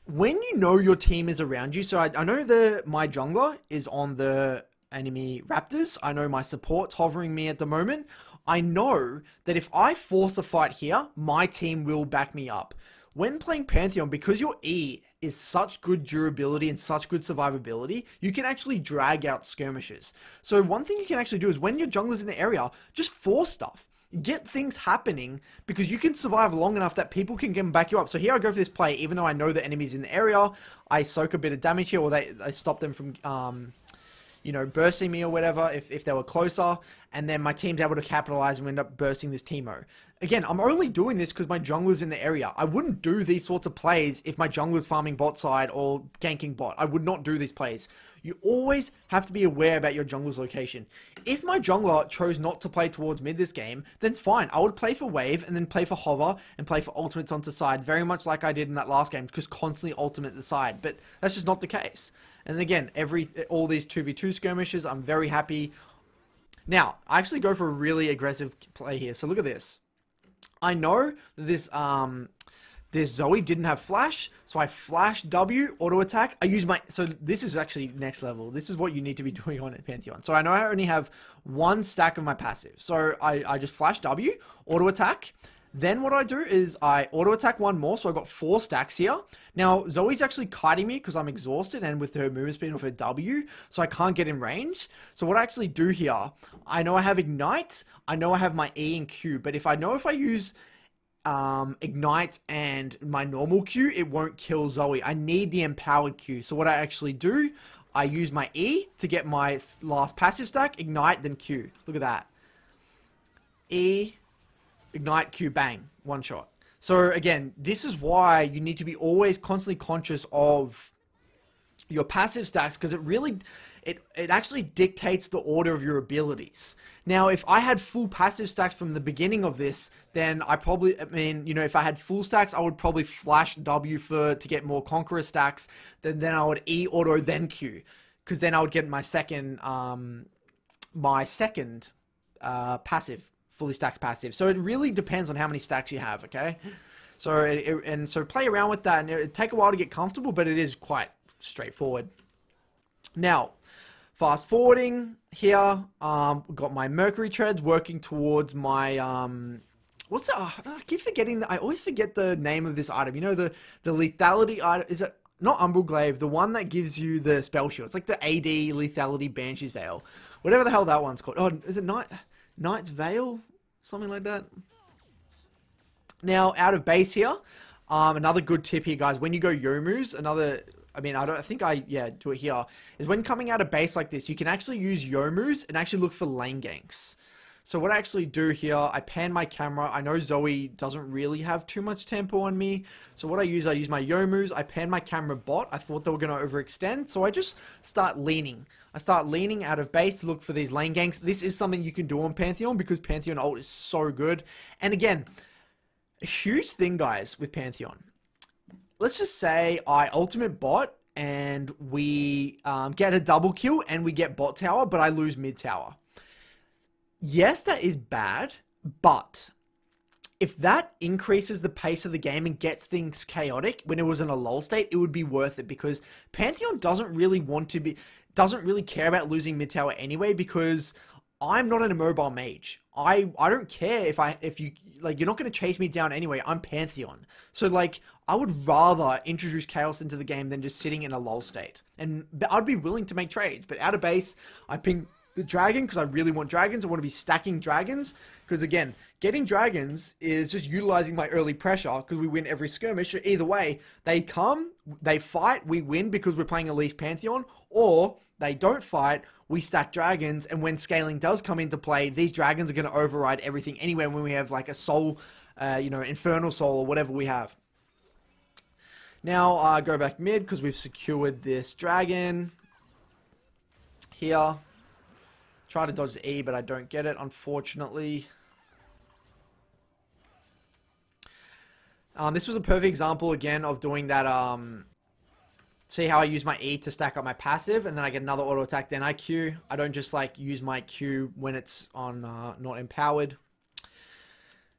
S1: When you know your team is around you, so I, I know that my jungler is on the enemy raptors. I know my support's hovering me at the moment. I know that if I force a fight here, my team will back me up. When playing Pantheon, because your E is such good durability and such good survivability, you can actually drag out skirmishes. So one thing you can actually do is when your jungler's in the area, just force stuff. Get things happening because you can survive long enough that people can come back you up. So here I go for this play, even though I know the enemy's in the area, I soak a bit of damage here, or they, they stop them from um, you know, bursting me or whatever if, if they were closer, and then my team's able to capitalize and end up bursting this Teemo. Again, I'm only doing this because my jungler's in the area. I wouldn't do these sorts of plays if my jungler's farming bot side or ganking bot. I would not do these plays. You always have to be aware about your jungler's location. If my jungler chose not to play towards mid this game, then it's fine. I would play for wave and then play for hover and play for ultimates onto side, very much like I did in that last game, because constantly ultimate the side. But that's just not the case. And again, every all these 2v2 skirmishes, I'm very happy. Now, I actually go for a really aggressive play here. So look at this. I know this um this Zoe didn't have flash, so I flash W, auto attack. I use my, so this is actually next level. This is what you need to be doing on Pantheon. So I know I only have one stack of my passive. So I, I just flash W, auto attack, then what I do is I auto attack one more, so I've got four stacks here. Now, Zoe's actually kiting me because I'm exhausted and with her movement speed of her W, so I can't get in range. So what I actually do here, I know I have Ignite, I know I have my E and Q, but if I know if I use um, Ignite and my normal Q, it won't kill Zoe. I need the empowered Q. So what I actually do, I use my E to get my last passive stack, Ignite, then Q. Look at that. E, Ignite, Q, bang, one shot. So again, this is why you need to be always constantly conscious of your passive stacks because it really it it actually dictates the order of your abilities. Now, if I had full passive stacks from the beginning of this, then I probably I mean, you know, if I had full stacks, I would probably flash W for to get more conqueror stacks, then then I would E auto then Q because then I would get my second um my second uh passive fully stacked passive. So it really depends on how many stacks you have, okay? So, it, it, and so play around with that, and it, it take a while to get comfortable, but it is quite straightforward. Now, fast forwarding here, um, got my Mercury treads working towards my, um, what's that? Oh, I keep forgetting that. I always forget the name of this item. You know, the, the lethality item, is it, not Umbral Glaive, the one that gives you the spell shield. It's like the AD lethality Banshee's Veil. Whatever the hell that one's called. Oh, is it Night, Knight's Veil? Something like that. Now, out of base here, um, another good tip here, guys. When you go Youmuu's, another I mean, I don't I think I, yeah, do it here, is when coming out of base like this, you can actually use Youmuu's and actually look for lane ganks. So what I actually do here, I pan my camera. I know Zoe doesn't really have too much tempo on me. So what I use, I use my Youmuu's. I pan my camera bot. I thought they were going to overextend. So I just start leaning. I start leaning out of base to look for these lane ganks. This is something you can do on Pantheon because Pantheon ult is so good. And again, a huge thing, guys, with Pantheon let's just say I ultimate bot and we um, get a double kill and we get bot tower, but I lose mid tower. Yes, that is bad, but if that increases the pace of the game and gets things chaotic when it was in a lull state, it would be worth it because Pantheon doesn't really want to be, doesn't really care about losing mid tower anyway because I'm not an immobile mage. I I don't care if I if you like you're not going to chase me down anyway. I'm Pantheon. So like I would rather introduce chaos into the game than just sitting in a lull state. And I'd be willing to make trades, but out of base, I ping the dragon because I really want dragons. I want to be stacking dragons because again, getting dragons is just utilizing my early pressure because we win every skirmish. Either way, they come, they fight, we win because we're playing Elise Pantheon, or they don't fight, we stack dragons, and when scaling does come into play, these dragons are going to override everything anywhere when we have like a soul, uh, you know, infernal soul or whatever we have. Now, uh, go back mid because we've secured this dragon here. Try to dodge the E, but I don't get it, unfortunately. Um, this was a perfect example, again, of doing that um, see how I use my E to stack up my passive, and then I get another auto attack, then I Q. I don't just like use my Q when it's on uh, not empowered.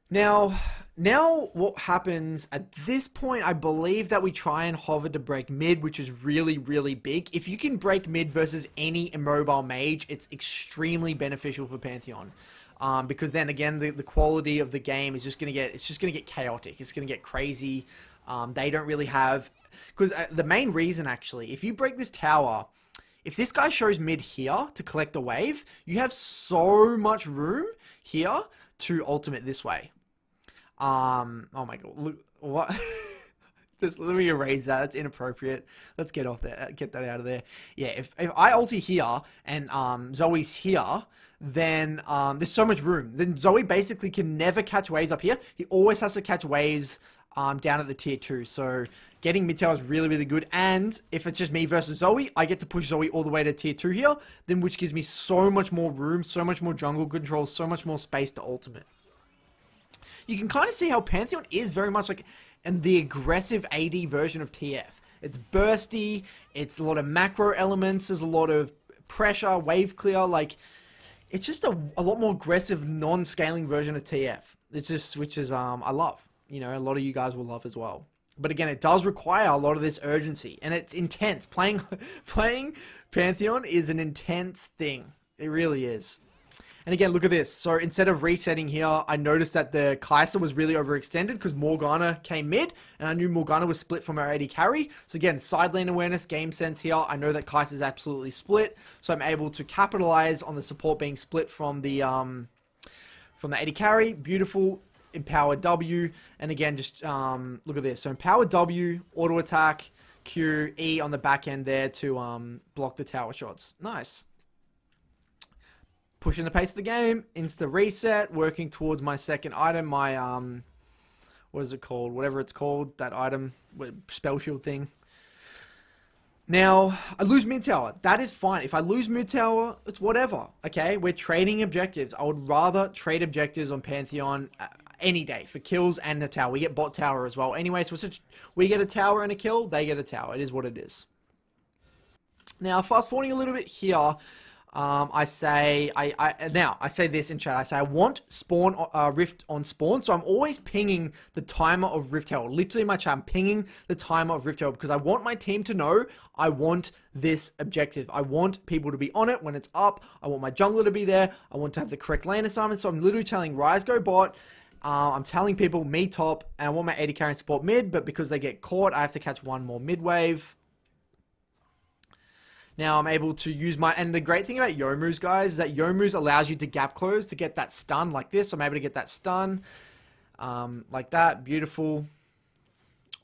S1: Now, now what happens at this point, I believe that we try and hover to break mid, which is really, really big. If you can break mid versus any immobile mage, it's extremely beneficial for Pantheon. Um, because then again, the, the quality of the game is just going to get, it's just going to get chaotic. It's going to get crazy. Um, they don't really have because uh, the main reason, actually, if you break this tower, if this guy shows mid here to collect the wave, you have so much room here to ultimate this way. Um, oh my god, look, what? Just let me erase that. It's inappropriate. Let's get off there. Get that out of there. Yeah, if, if I ulti here and um, Zoe's here, then um, there's so much room. Then Zoe basically can never catch waves up here. He always has to catch waves um, down at the tier 2. So getting mid tower is really, really good. And if it's just me versus Zoe, I get to push Zoe all the way to tier 2 here, then which gives me so much more room, so much more jungle control, so much more space to ultimate. You can kind of see how Pantheon is very much like and the aggressive AD version of TF. It's bursty, it's a lot of macro elements, there's a lot of pressure, wave clear, like it's just a, a lot more aggressive non-scaling version of TF. It's just which is um I love you know, a lot of you guys will love as well. But again, it does require a lot of this urgency, and it's intense. Playing, playing Pantheon is an intense thing. It really is. And again, look at this. So instead of resetting here, I noticed that the Kai'Sa was really overextended because Morgana came mid, and I knew Morgana was split from her AD carry. So again, side lane awareness, game sense here. I know that Kai'Sa is absolutely split, so I'm able to capitalize on the support being split from the um, from the AD carry. Beautiful empower W, and again, just um, look at this. So empower W, auto attack, Q, E on the back end there to um, block the tower shots. Nice. Pushing the pace of the game, insta reset, working towards my second item, my, um, what is it called? Whatever it's called, that item, spell shield thing. Now, I lose mid tower. That is fine. If I lose mid tower, it's whatever. Okay, we're trading objectives. I would rather trade objectives on Pantheon uh, any day for kills and a tower. We get bot tower as well. Anyway, so a, we get a tower and a kill, they get a tower. It is what it is. Now, fast forwarding a little bit here, um, I say, I, I now I say this in chat. I say I want spawn uh, rift on spawn, so I'm always pinging the timer of Rift Herald. Literally in my chat, I'm pinging the timer of Rift Herald because I want my team to know I want this objective. I want people to be on it when it's up. I want my jungler to be there. I want to have the correct lane assignment. So I'm literally telling Ryze go bot. Uh, I'm telling people me top, and I want my AD carry and support mid, but because they get caught, I have to catch one more mid wave. Now I'm able to use my, and the great thing about Youmuu's, guys, is that Youmuu's allows you to gap close to get that stun like this. I'm able to get that stun um, like that. Beautiful.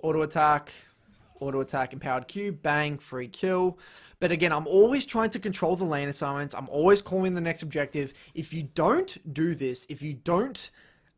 S1: Auto attack, auto attack, empowered Q, bang, free kill. But again, I'm always trying to control the lane assignments. I'm always calling the next objective. If you don't do this, if you don't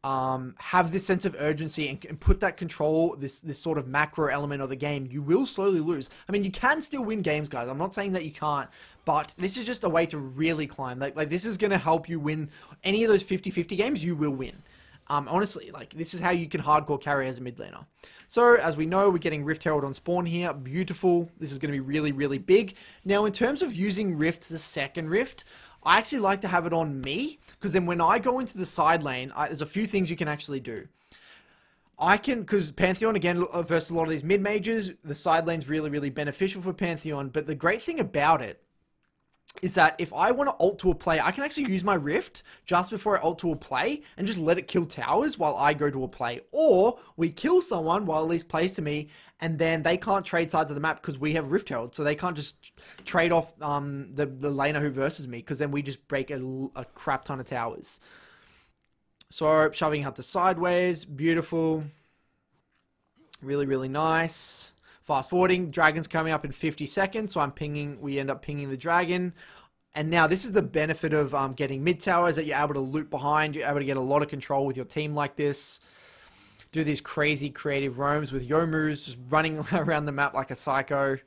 S1: um, have this sense of urgency and, and, put that control, this this sort of macro element of the game, you will slowly lose. I mean, you can still win games, guys. I'm not saying that you can't, but this is just a way to really climb. Like, like this is going to help you win any of those 50-50 games. You will win. Um, honestly, like this is how you can hardcore carry as a mid laner. So as we know, we're getting Rift Herald on spawn here. Beautiful. This is going to be really, really big. Now, in terms of using Rift, the second Rift, I actually like to have it on me because then when I go into the side lane, I, there's a few things you can actually do. I can, because Pantheon, again, versus a lot of these mid-majors, the side lane's really, really beneficial for Pantheon. But the great thing about it is that if I want to ult to a play, I can actually use my Rift just before I ult to a play and just let it kill towers while I go to a play. Or we kill someone while Elise plays to me and then they can't trade sides of the map because we have Rift Herald. So they can't just trade off um, the, the laner who versus me because then we just break a, a crap ton of towers. So shoving out the sideways, beautiful. Really, really nice. Fast forwarding, dragon's coming up in 50 seconds, so I'm pinging, we end up pinging the dragon. And now this is the benefit of um, getting mid towers that you're able to loop behind. You're able to get a lot of control with your team like this. Do these crazy creative roams with Youmuu's just running around the map like a psycho.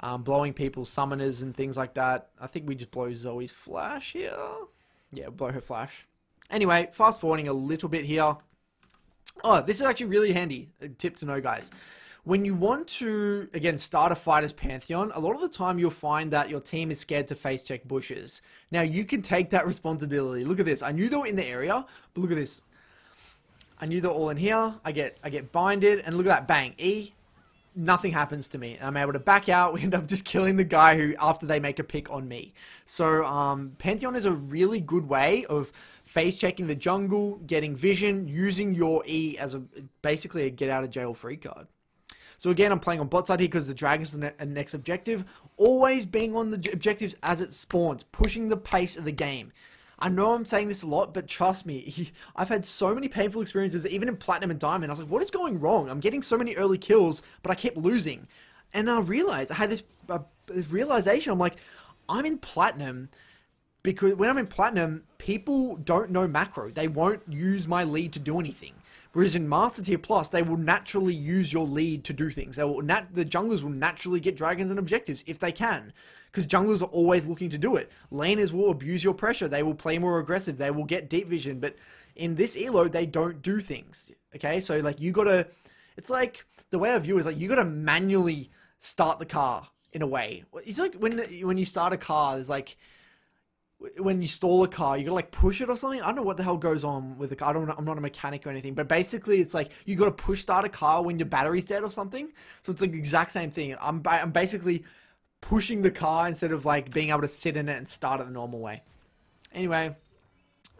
S1: Um, blowing people's summoners and things like that. I think we just blow Zoe's flash here. Yeah, blow her flash. Anyway, fast forwarding a little bit here. Oh, this is actually really handy. A tip to know, guys when you want to, again, start a fight as Pantheon, a lot of the time you'll find that your team is scared to face check bushes. Now, you can take that responsibility. Look at this. I knew they were in the area, but look at this. I knew they're all in here. I get I get binded, and look at that. Bang. E. Nothing happens to me. I'm able to back out. We end up just killing the guy who, after they make a pick on me. So, um, Pantheon is a really good way of face checking the jungle, getting vision, using your E as a basically a get out of jail free card. So again, I'm playing on bot side here because the dragon's the ne next objective. Always being on the objectives as it spawns, pushing the pace of the game. I know I'm saying this a lot, but trust me, I've had so many painful experiences, even in Platinum and Diamond. I was like, what is going wrong? I'm getting so many early kills, but I kept losing. And I realized, I had this, uh, this realization, I'm like, I'm in Platinum because when I'm in Platinum, people don't know macro. They won't use my lead to do anything. Whereas in Master Tier Plus, they will naturally use your lead to do things. They will nat- the junglers will naturally get dragons and objectives if they can. Because junglers are always looking to do it. Laners will abuse your pressure. They will play more aggressive. They will get deep vision. But in this elo, they don't do things. Okay, so like you gotta. It's like the way I view it is like you gotta manually start the car in a way. It's like when when you start a car, there's like when you stall a car, you gotta like push it or something. I don't know what the hell goes on with the car. I don't. I'm not a mechanic or anything, but basically, it's like you gotta push start a car when your battery's dead or something. So it's like the exact same thing. I'm I'm basically pushing the car instead of like being able to sit in it and start it the normal way. Anyway,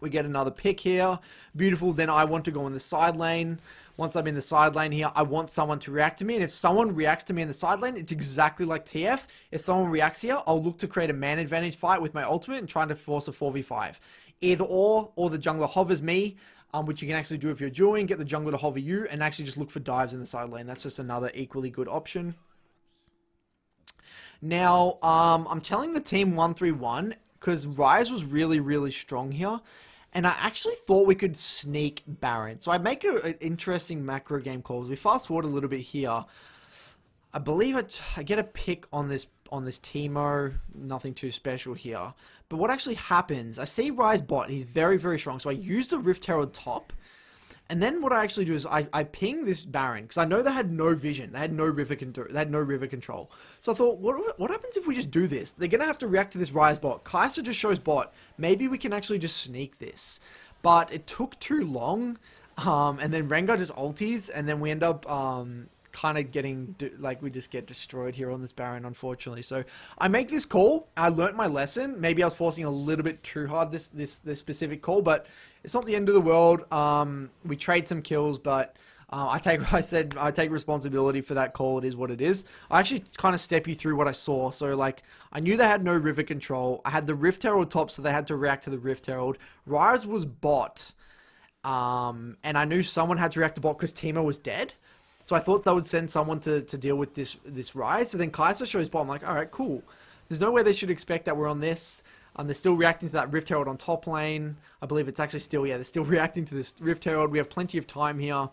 S1: we get another pick here. Beautiful. Then I want to go in the side lane. Once I'm in the side lane here, I want someone to react to me. And if someone reacts to me in the side lane, it's exactly like TF. If someone reacts here, I'll look to create a man advantage fight with my ultimate and trying to force a 4v5. Either or, or the jungler hovers me, um, which you can actually do if you're dueling, get the jungler to hover you, and actually just look for dives in the side lane. That's just another equally good option. Now, um, I'm telling the team 131 because Ryze was really, really strong here and I actually thought we could sneak Baron. So I make an interesting macro game call. As we fast forward a little bit here, I believe I, get a pick on this on this Teemo. Nothing too special here. But what actually happens, I see Ryze bot. He's very, very strong. So I use the Rift Herald top. And then what I actually do is I, I ping this Baron because I know they had no vision, they had no river control, they had no river control. So I thought, what what happens if we just do this? They're gonna have to react to this Ryze bot. Kai'Sa just shows bot. Maybe we can actually just sneak this, but it took too long. Um, and then Rengar just ulties, and then we end up um, kind of getting like we just get destroyed here on this Baron, unfortunately. So I make this call. I learnt my lesson. Maybe I was forcing a little bit too hard this this this specific call, but it's not the end of the world. Um, we trade some kills, but. Uh, I take, I said, I take responsibility for that call. It is what it is. I actually kind of step you through what I saw. So, like, I knew they had no river control. I had the Rift Herald top, so they had to react to the Rift Herald. Ryze was bot, um, and I knew someone had to react to bot because Teemo was dead. So I thought they would send someone to, to deal with this this Ryze. So then Kai'Sa shows bot. I'm like, all right, cool. There's no way they should expect that we're on this. Um, they're still reacting to that Rift Herald on top lane. I believe it's actually still, yeah, they're still reacting to this Rift Herald. We have plenty of time here.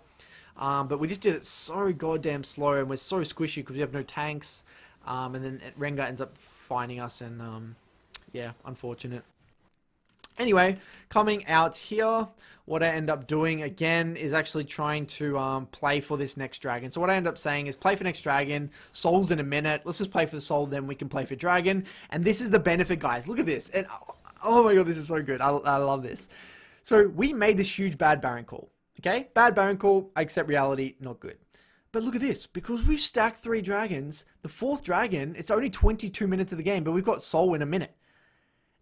S1: Um, but we just did it so goddamn slow and we're so squishy because we have no tanks. Um, and then Rengar ends up finding us and, um, yeah, unfortunate. Anyway, coming out here, what I end up doing again is actually trying to um, play for this next dragon. So what I end up saying is play for next dragon, souls in a minute. Let's just play for the soul, then we can play for dragon. And this is the benefit, guys. Look at this. And oh my god, this is so good. I, I love this. So we made this huge bad Baron call. Okay, bad Baron call. I accept reality. Not good. But look at this, because we've stacked three dragons, the fourth dragon, it's only 22 minutes of the game, but we've got soul in a minute.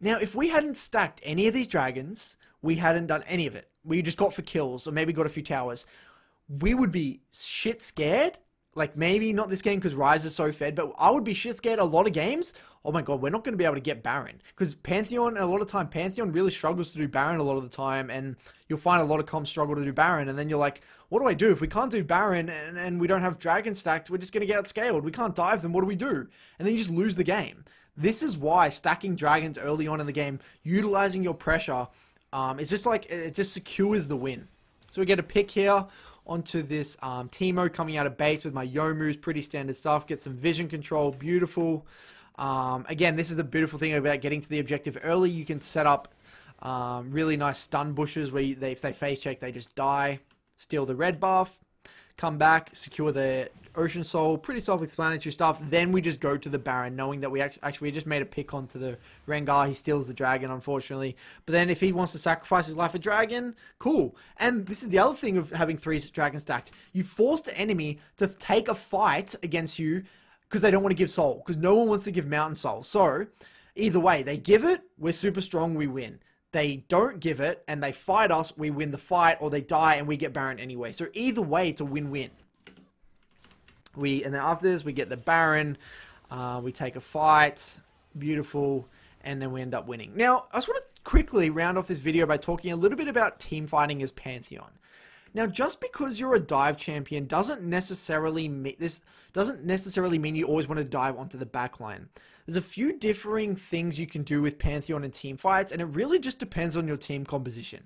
S1: Now, if we hadn't stacked any of these dragons, we hadn't done any of it. We just got for kills, or maybe got a few towers. We would be shit scared. Like, maybe not this game because Ryze is so fed, but I would be shit scared a lot of games. Oh my god, we're not going to be able to get Baron. Because Pantheon, a lot of time, Pantheon really struggles to do Baron a lot of the time, and you'll find a lot of comps struggle to do Baron, and then you're like, what do I do? If we can't do Baron and, and we don't have Dragon stacked, we're just going to get outscaled. We can't dive them, what do we do? And then you just lose the game. This is why stacking dragons early on in the game, utilizing your pressure, um, it's just like it just secures the win. So we get a pick here onto this um, Teemo coming out of base with my Youmuu's, pretty standard stuff. Get some vision control, beautiful. Um, again, this is the beautiful thing about getting to the objective early. You can set up um, really nice stun bushes where you, they, if they face check, they just die. Steal the red buff, come back, secure the Ocean Soul, pretty self-explanatory stuff. Then we just go to the Baron, knowing that we actually, actually we just made a pick onto the Rengar. He steals the dragon, unfortunately. But then if he wants to sacrifice his life for dragon, cool. And this is the other thing of having three dragons stacked. You force the enemy to take a fight against you because they don't want to give soul. Because no one wants to give mountain soul. So either way, they give it, we're super strong, we win they don't give it and they fight us, we win the fight, or they die and we get Baron anyway. So either way, it's a win-win. We and then after this we get the Baron. Uh, we take a fight, beautiful, and then we end up winning. Now I just want to quickly round off this video by talking a little bit about team fighting as Pantheon. Now, just because you're a dive champion doesn't necessarily mean this doesn't necessarily mean you always want to dive onto the backline. There's a few differing things you can do with Pantheon and team fights, and it really just depends on your team composition.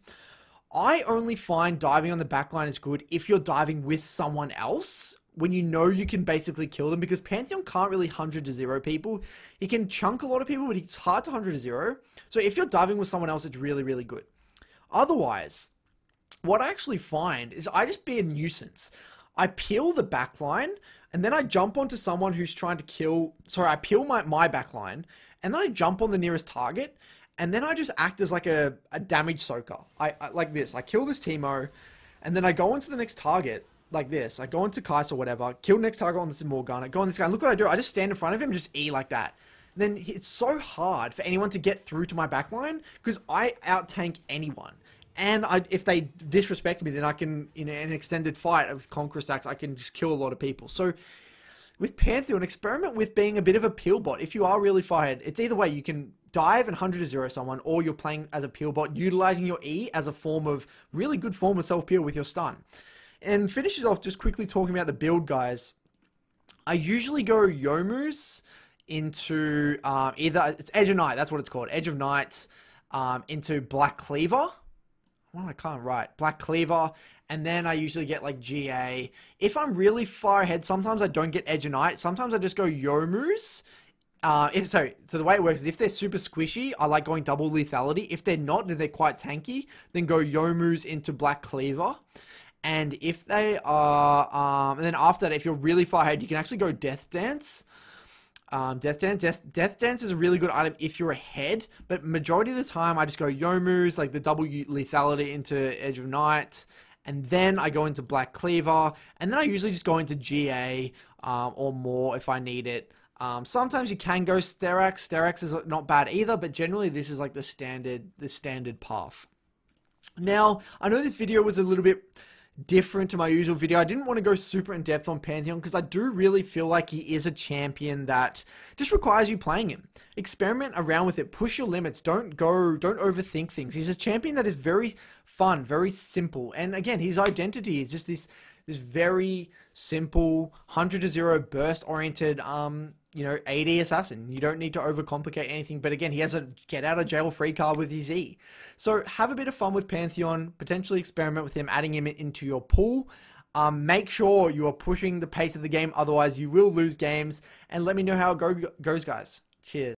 S1: I only find diving on the backline is good if you're diving with someone else when you know you can basically kill them because Pantheon can't really 100 to 0 people. He can chunk a lot of people, but it's hard to 100 to 0. So if you're diving with someone else, it's really, really good. Otherwise, what I actually find is I just be a nuisance. I peel the backline and then I jump onto someone who's trying to kill. Sorry, I peel my, my backline and then I jump on the nearest target and then I just act as like a, a damage soaker. I, I like this. I kill this Teemo and then I go into the next target like this. I go into Kai'Sa or whatever, kill next target on this Morgana, go on this guy, look what I do. I just stand in front of him and just E like that. And then it's so hard for anyone to get through to my backline because I out tank anyone. And I, if they disrespect me, then I can, in an extended fight with Conqueror stacks, I can just kill a lot of people. So with Pantheon, experiment with being a bit of a peel bot. If you are really fired, it's either way. You can dive and 100 to 0 someone, or you're playing as a peel bot, utilizing your E as a form of, really good form of self-peel with your stun. And finishes off just quickly talking about the build, guys. I usually go Youmuu's into um, either, it's Edge of Night, that's what it's called, Edge of Night, um, into Black Cleaver well, I can't write. Black Cleaver, and then I usually get like GA. If I'm really far ahead, sometimes I don't get Edge of Night. Sometimes I just go Youmuu's uh, so, so the way it works is if they're super squishy, I like going double lethality. If they're not, then they're quite tanky, then go Youmuu's into Black Cleaver. And if they are, um, and then after that, if you're really far ahead, you can actually go Death Dance. Um, Death Dance, Death, Death Dance is a really good item if you're ahead, but majority of the time I just go Youmuu's, like the double lethality into Edge of Night, and then I go into Black Cleaver, and then I usually just go into GA um, or more if I need it. Um, sometimes you can go Sterak's. Sterak's is not bad either, but generally this is like the standard the standard path. Now, I know this video was a little bit different to my usual video. I didn't want to go super in depth on Pantheon because I do really feel like he is a champion that just requires you playing him. Experiment around with it, push your limits, don't go, don't overthink things. He's a champion that is very fun, very simple. And again, his identity is just this this very simple 100 to 0 burst oriented um you know, AD assassin. You don't need to overcomplicate anything. But again, he has a get out of jail free card with his E. So have a bit of fun with Pantheon. Potentially experiment with him, adding him into your pool. Um, make sure you are pushing the pace of the game. Otherwise, you will lose games. And let me know how it go- goes, guys. Cheers.